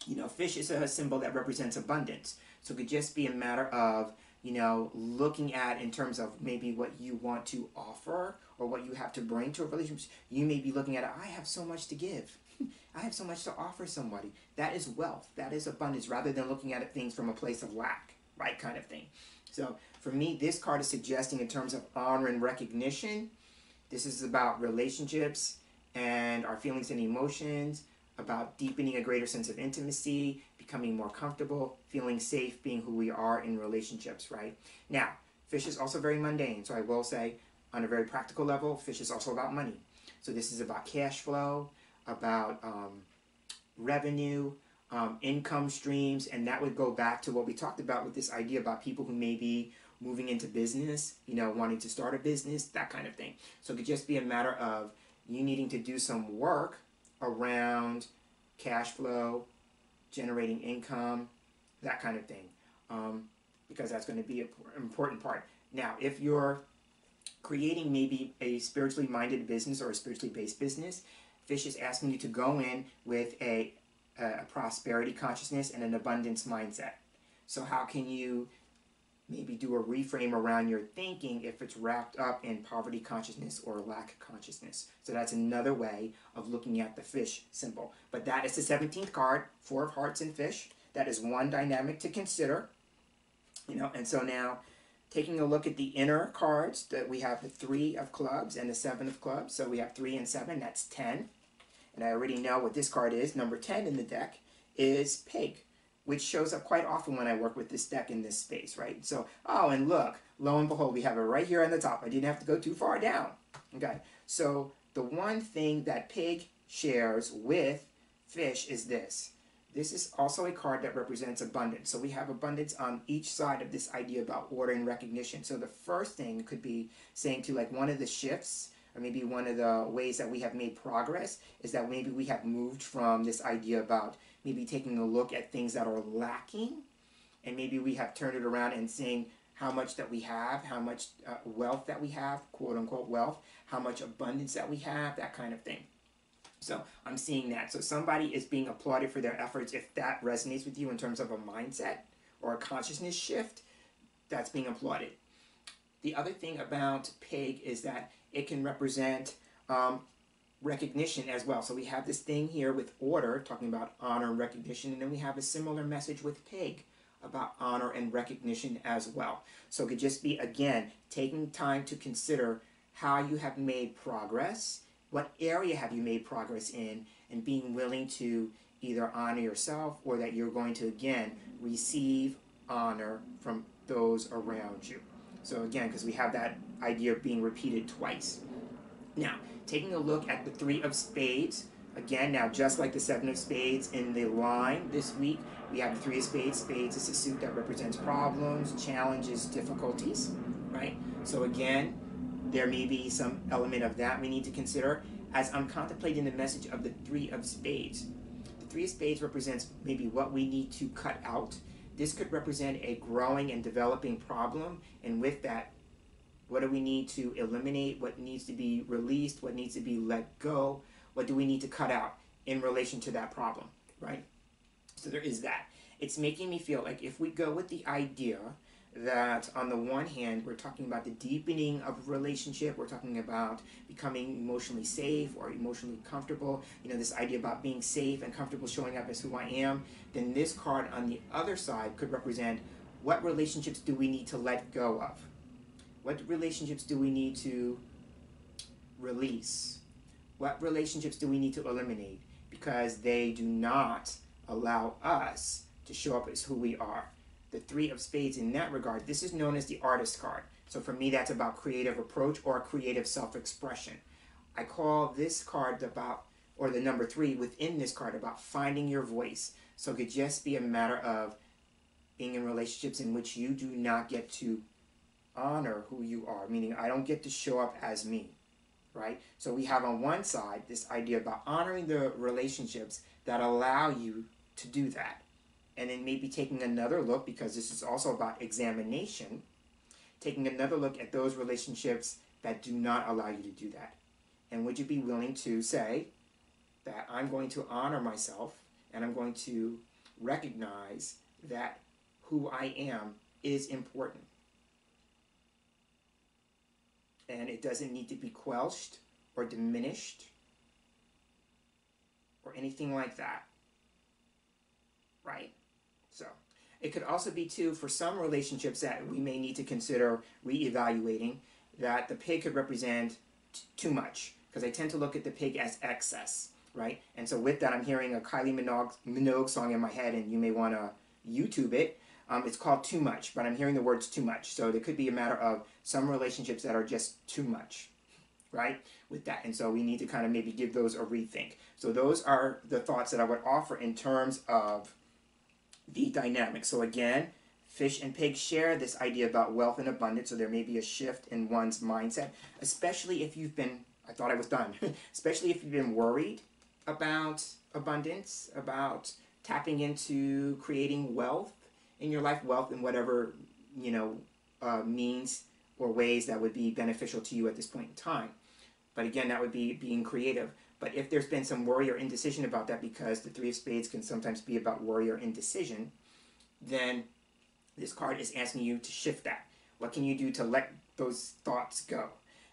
you know, fish is a symbol that represents abundance. So it could just be a matter of, you know, looking at in terms of maybe what you want to offer or what you have to bring to a relationship. You may be looking at, I have so much to give. [LAUGHS] I have so much to offer somebody. That is wealth. That is abundance rather than looking at things from a place of lack, right? Kind of thing. So for me, this card is suggesting in terms of honor and recognition, this is about relationships and our feelings and emotions, about deepening a greater sense of intimacy, becoming more comfortable, feeling safe, being who we are in relationships, right? Now, fish is also very mundane, so I will say, on a very practical level, fish is also about money. So this is about cash flow, about um, revenue, um, income streams, and that would go back to what we talked about with this idea about people who may be moving into business, you know, wanting to start a business, that kind of thing. So it could just be a matter of you needing to do some work around cash flow, generating income, that kind of thing, um, because that's going to be an important part. Now, if you're creating maybe a spiritually minded business or a spiritually based business, Fish is asking you to go in with a, a prosperity consciousness and an abundance mindset. So, how can you maybe do a reframe around your thinking if it's wrapped up in poverty consciousness or lack consciousness. So that's another way of looking at the fish symbol. But that is the 17th card, Four of Hearts and Fish. That is one dynamic to consider. You know, and so now taking a look at the inner cards that we have the three of clubs and the seven of clubs. So we have three and seven, that's 10. And I already know what this card is. Number 10 in the deck is pig which shows up quite often when I work with this deck in this space, right? So, oh, and look, lo and behold, we have it right here on the top. I didn't have to go too far down. Okay, so the one thing that pig shares with fish is this. This is also a card that represents abundance. So we have abundance on each side of this idea about order and recognition. So the first thing could be saying to like one of the shifts, or maybe one of the ways that we have made progress is that maybe we have moved from this idea about maybe taking a look at things that are lacking, and maybe we have turned it around and seeing how much that we have, how much uh, wealth that we have, quote unquote wealth, how much abundance that we have, that kind of thing. So I'm seeing that. So somebody is being applauded for their efforts. If that resonates with you in terms of a mindset or a consciousness shift, that's being applauded. The other thing about pig is that it can represent um, recognition as well. So we have this thing here with order, talking about honor and recognition, and then we have a similar message with pig about honor and recognition as well. So it could just be, again, taking time to consider how you have made progress, what area have you made progress in, and being willing to either honor yourself or that you're going to, again, receive honor from those around you. So again, because we have that idea of being repeated twice. Now, taking a look at the three of spades, again, now just like the seven of spades in the line this week, we have the three of spades. Spades is a suit that represents problems, challenges, difficulties, right? So again, there may be some element of that we need to consider as I'm contemplating the message of the three of spades. The three of spades represents maybe what we need to cut out. This could represent a growing and developing problem, and with that, what do we need to eliminate? What needs to be released? What needs to be let go? What do we need to cut out in relation to that problem, right? So there is that. It's making me feel like if we go with the idea that on the one hand we're talking about the deepening of relationship we're talking about becoming emotionally safe or emotionally comfortable you know this idea about being safe and comfortable showing up as who i am then this card on the other side could represent what relationships do we need to let go of what relationships do we need to release? What relationships do we need to eliminate? Because they do not allow us to show up as who we are. The Three of Spades, in that regard, this is known as the artist card. So for me, that's about creative approach or creative self expression. I call this card about, or the number three within this card, about finding your voice. So it could just be a matter of being in relationships in which you do not get to honor who you are, meaning I don't get to show up as me, right? So we have on one side this idea about honoring the relationships that allow you to do that. And then maybe taking another look, because this is also about examination, taking another look at those relationships that do not allow you to do that. And would you be willing to say that I'm going to honor myself and I'm going to recognize that who I am is important? And it doesn't need to be quelched or diminished or anything like that. Right? So, it could also be, too, for some relationships that we may need to consider reevaluating, that the pig could represent too much. Because I tend to look at the pig as excess. right? And so with that, I'm hearing a Kylie Minogue, Minogue song in my head, and you may want to YouTube it. Um, it's called Too Much, but I'm hearing the words too much. So it could be a matter of some relationships that are just too much, right? With that. And so we need to kind of maybe give those a rethink. So those are the thoughts that I would offer in terms of the dynamic. So again, fish and pigs share this idea about wealth and abundance. So there may be a shift in one's mindset, especially if you've been, I thought I was done, [LAUGHS] especially if you've been worried about abundance, about tapping into creating wealth in your life, wealth in whatever, you know, uh, means or ways that would be beneficial to you at this point in time. But again, that would be being creative. But if there's been some worry or indecision about that, because the Three of Spades can sometimes be about worry or indecision, then this card is asking you to shift that. What can you do to let those thoughts go?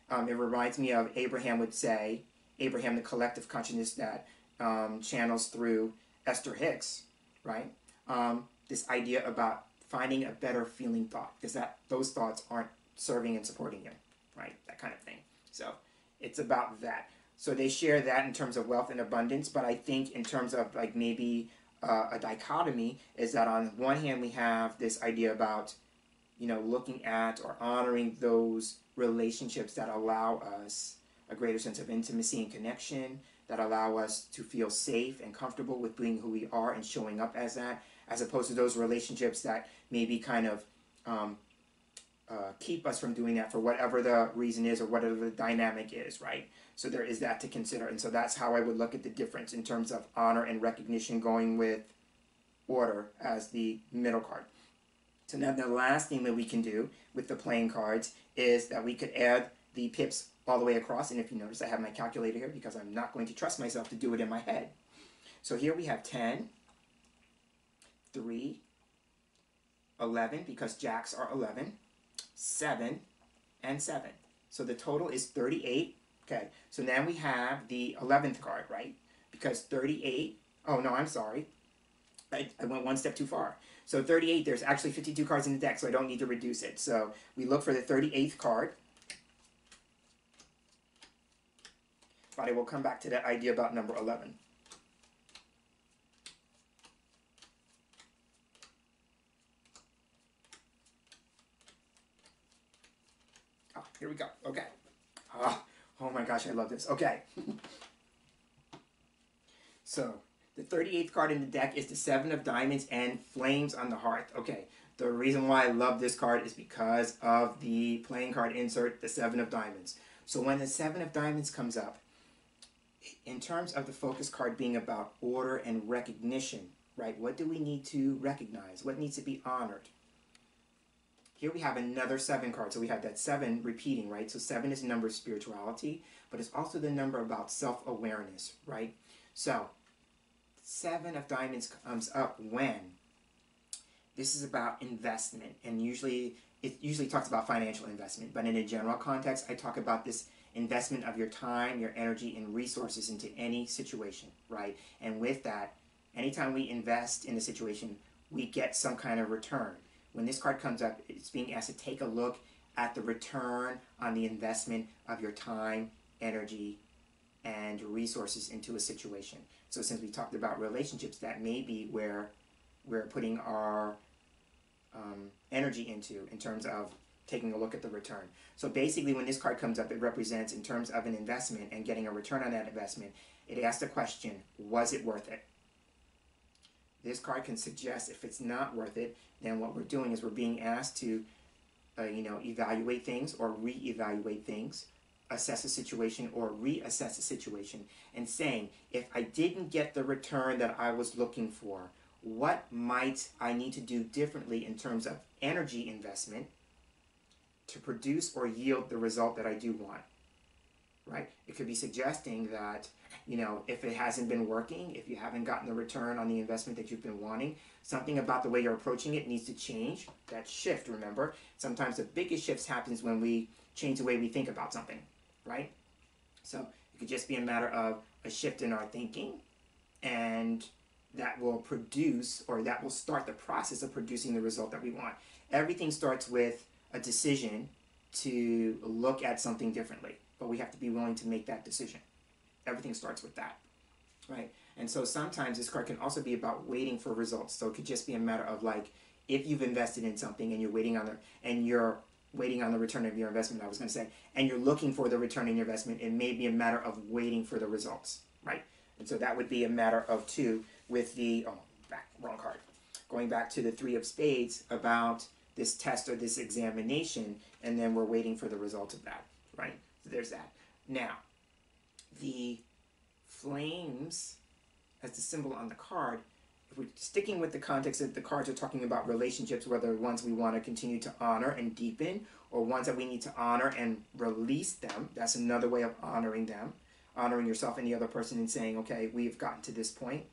Um, it reminds me of Abraham would say, Abraham, the collective consciousness that um, channels through Esther Hicks, right? Um, this idea about finding a better feeling thought, because that those thoughts aren't serving and supporting you, right? That kind of thing. So it's about that. So they share that in terms of wealth and abundance, but I think in terms of like maybe uh, a dichotomy is that on one hand we have this idea about you know looking at or honoring those relationships that allow us a greater sense of intimacy and connection that allow us to feel safe and comfortable with being who we are and showing up as that, as opposed to those relationships that maybe kind of um, uh, keep us from doing that for whatever the reason is or whatever the dynamic is, right? So there is that to consider. And so that's how I would look at the difference in terms of honor and recognition going with order as the middle card. So now the last thing that we can do with the playing cards is that we could add the pips all the way across. And if you notice, I have my calculator here because I'm not going to trust myself to do it in my head. So here we have 10, 3, 11, because jacks are 11, 7, and 7. So the total is 38. Okay, so now we have the 11th card, right? Because 38, oh no, I'm sorry. I, I went one step too far. So 38, there's actually 52 cards in the deck, so I don't need to reduce it. So we look for the 38th card. but I will come back to that idea about number 11. Oh, here we go. Okay. Oh, oh my gosh, I love this. Okay. [LAUGHS] so, the 38th card in the deck is the Seven of Diamonds and Flames on the Hearth. Okay, the reason why I love this card is because of the playing card insert, the Seven of Diamonds. So when the Seven of Diamonds comes up, in terms of the focus card being about order and recognition, right? What do we need to recognize? What needs to be honored? Here we have another seven card. So we have that seven repeating, right? So seven is number of spirituality, but it's also the number about self-awareness, right? So seven of diamonds comes up when this is about investment and usually it usually talks about financial investment, but in a general context, I talk about this investment of your time, your energy, and resources into any situation, right? And with that, anytime we invest in a situation, we get some kind of return. When this card comes up, it's being asked to take a look at the return on the investment of your time, energy, and resources into a situation. So since we talked about relationships, that may be where we're putting our um, energy into in terms of taking a look at the return. So basically when this card comes up, it represents in terms of an investment and getting a return on that investment, it asks the question, was it worth it? This card can suggest if it's not worth it, then what we're doing is we're being asked to, uh, you know, evaluate things or re-evaluate things, assess a situation or reassess a situation, and saying, if I didn't get the return that I was looking for, what might I need to do differently in terms of energy investment to produce or yield the result that I do want, right? It could be suggesting that, you know, if it hasn't been working, if you haven't gotten the return on the investment that you've been wanting, something about the way you're approaching it needs to change. That shift, remember? Sometimes the biggest shifts happens when we change the way we think about something, right? So it could just be a matter of a shift in our thinking and that will produce or that will start the process of producing the result that we want. Everything starts with a decision to look at something differently, but we have to be willing to make that decision. Everything starts with that. right? And so sometimes this card can also be about waiting for results. So it could just be a matter of like if you've invested in something and you're waiting on the and you're waiting on the return of your investment, I was going to say, and you're looking for the return on your investment, it may be a matter of waiting for the results, right? And so that would be a matter of two with the oh back wrong card. Going back to the three of spades about this test or this examination, and then we're waiting for the result of that, right? There's that. Now, the flames as the symbol on the card, if we're sticking with the context that the cards are talking about relationships, whether ones we want to continue to honor and deepen, or ones that we need to honor and release them, that's another way of honoring them, honoring yourself and the other person and saying, okay, we've gotten to this point.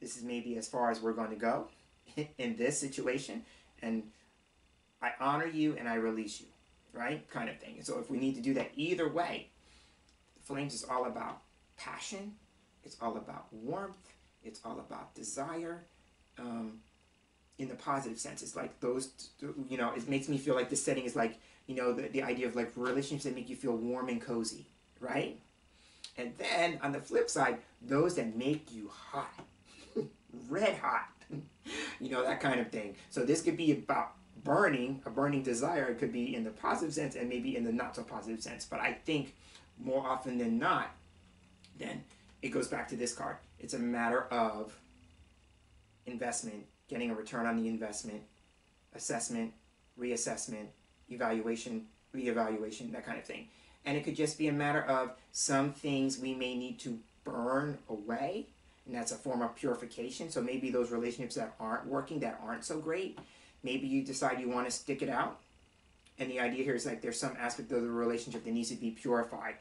This is maybe as far as we're going to go [LAUGHS] in this situation, and I honor you and I release you, right? Kind of thing. So if we need to do that either way, flames is all about passion it's all about warmth. It's all about desire. Um, in the positive sense, it's like those, you know, it makes me feel like the setting is like, you know, the, the idea of like relationships that make you feel warm and cozy, right? And then on the flip side, those that make you hot, [LAUGHS] red hot, [LAUGHS] you know, that kind of thing. So this could be about burning, a burning desire. It could be in the positive sense and maybe in the not so positive sense. But I think more often than not, then it goes back to this card. It's a matter of investment, getting a return on the investment, assessment, reassessment, evaluation, reevaluation, that kind of thing. And it could just be a matter of some things we may need to burn away, and that's a form of purification. So maybe those relationships that aren't working, that aren't so great, maybe you decide you want to stick it out. And the idea here is like there's some aspect of the relationship that needs to be purified,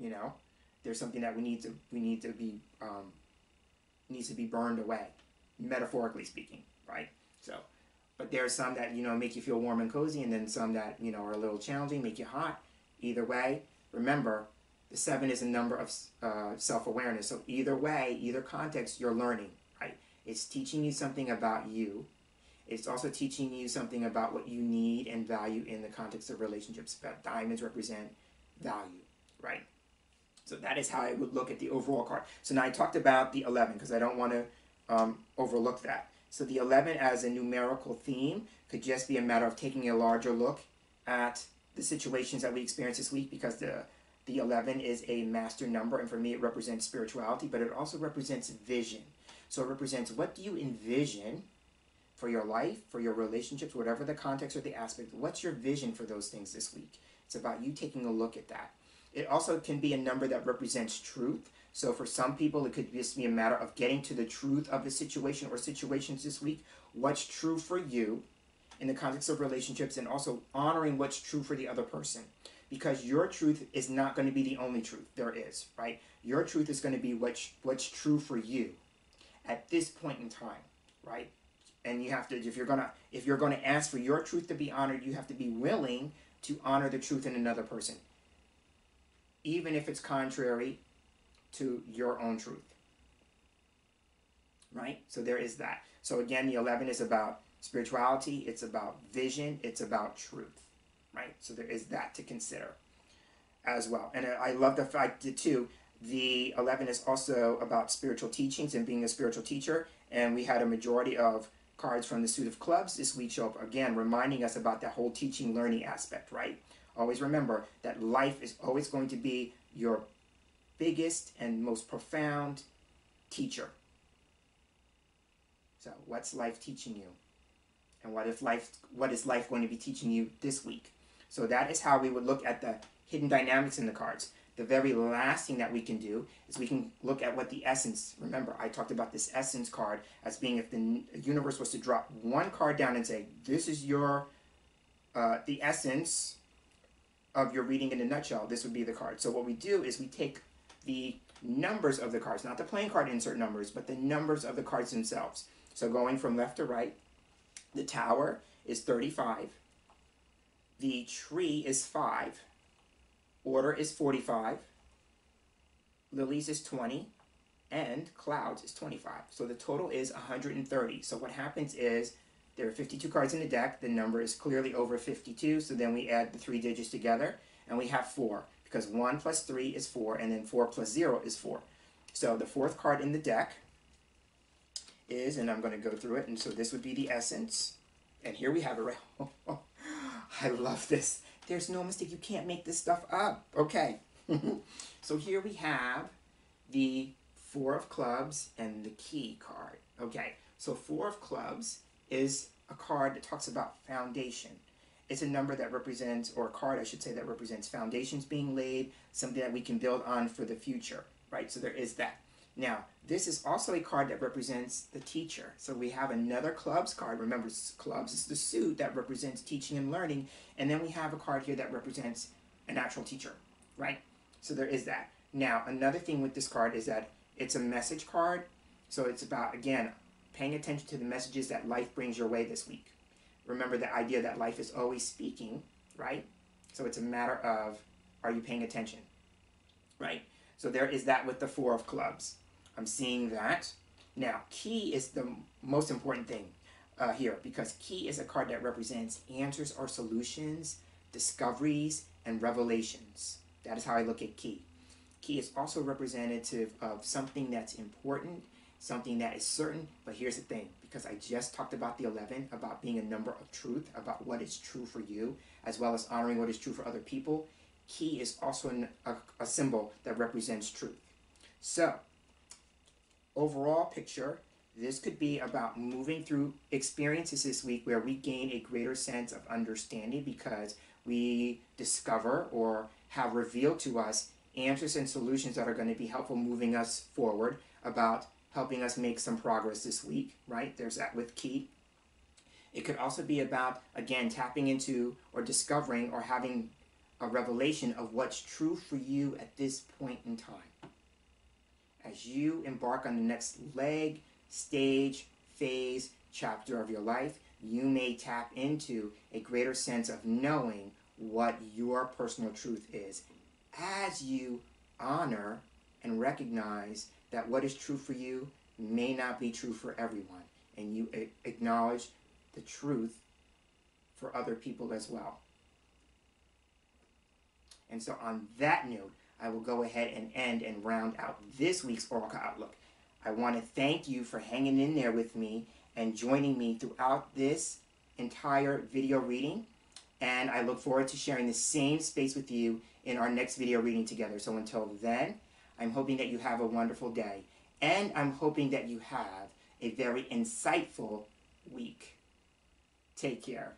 you know? there's something that we need to we need to be um, needs to be burned away, metaphorically speaking, right? So, but there's some that you know make you feel warm and cozy, and then some that you know are a little challenging, make you hot. Either way, remember the seven is a number of uh, self awareness. So either way, either context, you're learning, right? It's teaching you something about you. It's also teaching you something about what you need and value in the context of relationships. But diamonds represent value, right? So that is how I would look at the overall card. So now I talked about the 11 because I don't want to um, overlook that. So the 11 as a numerical theme could just be a matter of taking a larger look at the situations that we experience this week because the the 11 is a master number and for me it represents spirituality but it also represents vision. So it represents what do you envision for your life, for your relationships, whatever the context or the aspect. What's your vision for those things this week? It's about you taking a look at that. It also can be a number that represents truth. So for some people, it could just be a matter of getting to the truth of the situation or situations this week. What's true for you in the context of relationships and also honoring what's true for the other person. Because your truth is not going to be the only truth there is, right? Your truth is going to be what's, what's true for you at this point in time, right? And you have to, if you're gonna, if you're gonna ask for your truth to be honored, you have to be willing to honor the truth in another person even if it's contrary to your own truth. Right? So there is that. So again, the 11 is about spirituality, it's about vision, it's about truth. Right? So there is that to consider as well. And I love the fact that, too, the 11 is also about spiritual teachings and being a spiritual teacher. And we had a majority of cards from the suit of clubs this week show up again, reminding us about that whole teaching learning aspect, right? Always remember that life is always going to be your biggest and most profound teacher. So, what's life teaching you? And what if life what is life going to be teaching you this week? So that is how we would look at the hidden dynamics in the cards. The very last thing that we can do is we can look at what the essence. Remember, I talked about this essence card as being if the universe was to drop one card down and say, "This is your uh, the essence of your reading in a nutshell, this would be the card. So what we do is we take the numbers of the cards, not the playing card insert numbers, but the numbers of the cards themselves. So going from left to right, the tower is 35, the tree is 5, order is 45, lilies is 20, and clouds is 25. So the total is 130. So what happens is there are 52 cards in the deck. The number is clearly over 52, so then we add the three digits together, and we have 4. Because because 1 plus 3 is 4, and then 4 plus 0 is 4. So the fourth card in the deck is, and I'm going to go through it, and so this would be the essence. And here we have it right. [LAUGHS] I love this. There's no mistake. You can't make this stuff up. Okay. [LAUGHS] so here we have the four of clubs and the key card. Okay. So four of clubs is a card that talks about foundation. It's a number that represents, or a card, I should say, that represents foundations being laid, something that we can build on for the future, right? So there is that. Now, this is also a card that represents the teacher. So we have another clubs card. Remember, clubs is the suit that represents teaching and learning. And then we have a card here that represents an actual teacher, right? So there is that. Now, another thing with this card is that it's a message card. So it's about, again, paying attention to the messages that life brings your way this week. Remember the idea that life is always speaking, right? So it's a matter of are you paying attention, right? So there is that with the Four of Clubs. I'm seeing that. Now, key is the most important thing uh, here because key is a card that represents answers or solutions, discoveries, and revelations. That is how I look at key. Key is also representative of something that's important, something that is certain. But here's the thing because I just talked about the 11, about being a number of truth, about what is true for you, as well as honoring what is true for other people. Key is also an, a, a symbol that represents truth. So, overall picture, this could be about moving through experiences this week where we gain a greater sense of understanding because we discover or have revealed to us answers and solutions that are going to be helpful moving us forward about helping us make some progress this week, right? There's that with key. It could also be about, again, tapping into or discovering or having a revelation of what's true for you at this point in time as you embark on the next leg, stage, phase, chapter of your life, you may tap into a greater sense of knowing what your personal truth is as you honor and recognize that what is true for you may not be true for everyone, and you acknowledge the truth for other people as well. And so, on that note, I will go ahead and end and round out this week's Oracle Outlook. I want to thank you for hanging in there with me and joining me throughout this entire video reading. And I look forward to sharing the same space with you in our next video reading together. So until then, I'm hoping that you have a wonderful day. And I'm hoping that you have a very insightful week. Take care.